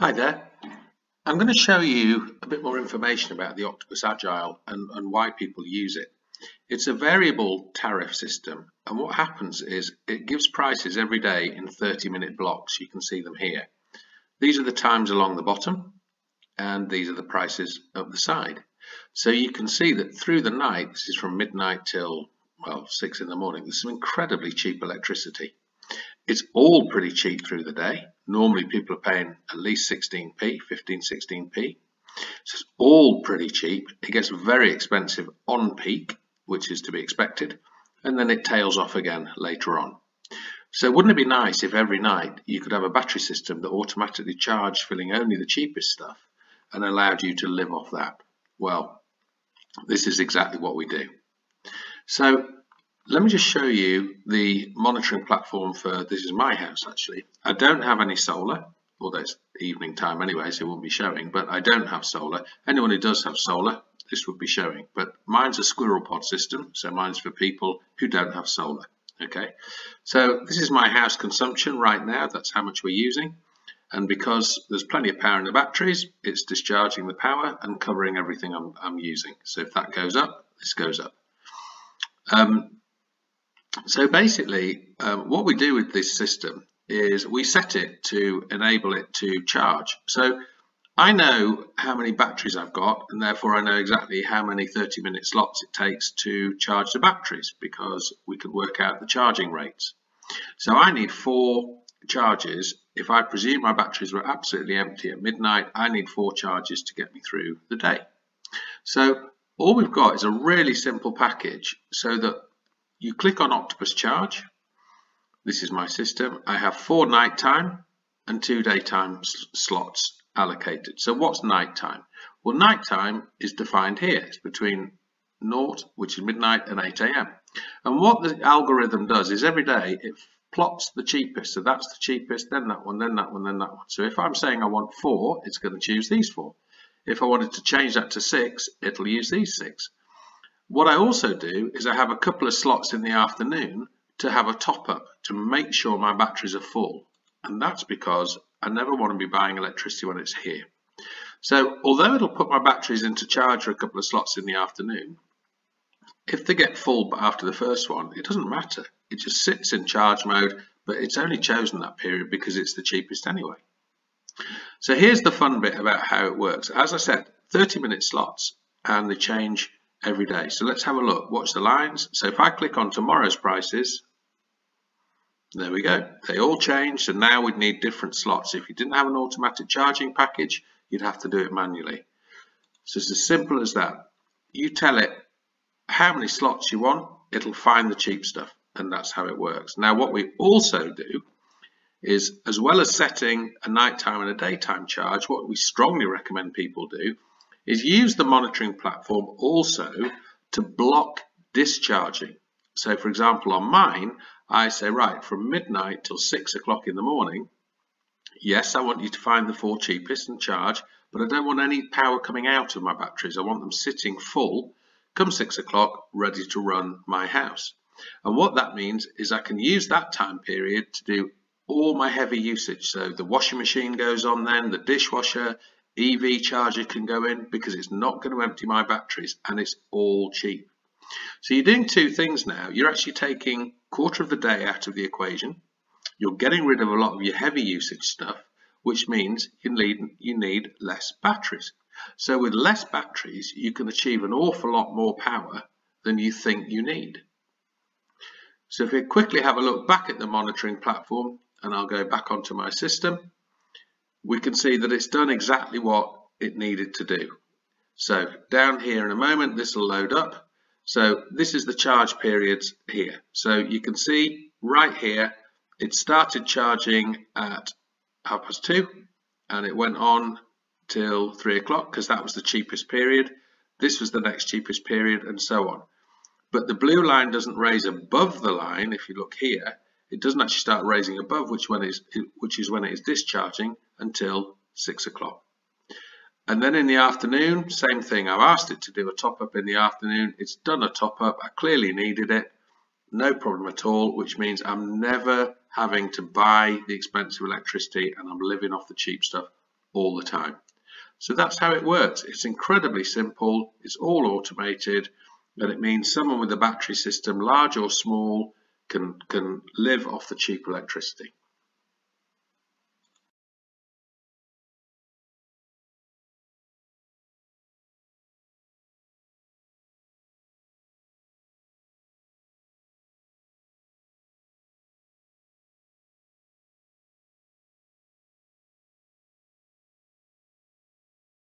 Hi there. I'm going to show you a bit more information about the Octopus Agile and, and, why people use it. It's a variable tariff system and what happens is it gives prices every day in 30 minute blocks. You can see them here. These are the times along the bottom and these are the prices up the side. So you can see that through the night, this is from midnight till well six in the morning, there's some incredibly cheap electricity. It's all pretty cheap through the day. Normally people are paying at least 16p, 15, 16p. So it's all pretty cheap. It gets very expensive on peak, which is to be expected, and then it tails off again later on. So wouldn't it be nice if every night you could have a battery system that automatically charged filling only the cheapest stuff and allowed you to live off that? Well, this is exactly what we do. So let me just show you the monitoring platform for, this is my house actually. I don't have any solar, although it's evening time anyway, so it won't be showing, but I don't have solar. Anyone who does have solar, this would be showing. But mine's a squirrel pod system, so mine's for people who don't have solar. Okay, so this is my house consumption right now, that's how much we're using. And because there's plenty of power in the batteries, it's discharging the power and covering everything I'm, I'm using. So if that goes up, this goes up. Um, so basically, um, what we do with this system is we set it to enable it to charge. So I know how many batteries I've got and therefore I know exactly how many 30 minute slots it takes to charge the batteries because we can work out the charging rates. So I need four charges. If I presume my batteries were absolutely empty at midnight, I need four charges to get me through the day. So all we've got is a really simple package so that you click on Octopus Charge. This is my system. I have four nighttime and two daytime slots allocated. So what's nighttime? Well, nighttime is defined here. It's between 0, which is midnight, and 8 a.m. And what the algorithm does is every day it plots the cheapest. So that's the cheapest, then that one, then that one, then that one. So if I'm saying I want four, it's going to choose these four. If I wanted to change that to six, it'll use these six. What I also do is I have a couple of slots in the afternoon to have a top up to make sure my batteries are full. And that's because I never want to be buying electricity when it's here. So although it'll put my batteries into charge for a couple of slots in the afternoon, if they get full after the first one, it doesn't matter. It just sits in charge mode, but it's only chosen that period because it's the cheapest anyway. So here's the fun bit about how it works. As I said, 30 minute slots and they change every day. So let's have a look. Watch the lines. So if I click on tomorrow's prices, there we go. They all changed and now we'd need different slots. If you didn't have an automatic charging package, you'd have to do it manually. So it's as simple as that. You tell it how many slots you want, it'll find the cheap stuff and that's how it works. Now what we also do is as well as setting a nighttime and a daytime charge, what we strongly recommend people do is use the monitoring platform also to block discharging. So for example, on mine, I say, right, from midnight till six o'clock in the morning, yes, I want you to find the four cheapest and charge, but I don't want any power coming out of my batteries. I want them sitting full come six o'clock, ready to run my house. And what that means is I can use that time period to do all my heavy usage. So the washing machine goes on then, the dishwasher, EV charger can go in because it's not going to empty my batteries and it's all cheap. So you're doing two things now. You're actually taking quarter of the day out of the equation. You're getting rid of a lot of your heavy usage stuff, which means you need, you need less batteries. So with less batteries, you can achieve an awful lot more power than you think you need. So if we quickly have a look back at the monitoring platform, and I'll go back onto my system, we can see that it's done exactly what it needed to do. So down here in a moment, this will load up. So this is the charge periods here. So you can see right here, it started charging at half past two and it went on till three o'clock because that was the cheapest period. This was the next cheapest period and so on. But the blue line doesn't raise above the line. If you look here, it doesn't actually start raising above, which, which is when it is discharging until 6 o'clock. And then in the afternoon, same thing. I've asked it to do a top up in the afternoon. It's done a top up. I clearly needed it. No problem at all, which means I'm never having to buy the expensive electricity and I'm living off the cheap stuff all the time. So that's how it works. It's incredibly simple, it's all automated, and it means someone with a battery system, large or small, can, can live off the cheap electricity.